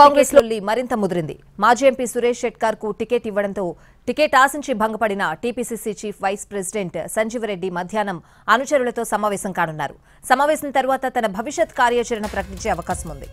కాంగ్రెస్లో మరింత ముదిరింది. మాజీ ఎంపీ సురేష్ షెట్కార్కు టికెట్ ఇవ్వడంతో టికెట్ ఆశించి భంగపడిన TPCC chief vice president Sanjeeva Reddy మధ్యాహ్నం అనుచరులతో సమావేశం కానున్నారు. సమావేశం తర్వాత తన భవిష్యత్ కార్యాచరణ ప్రకటించే అవకాశం ఉంది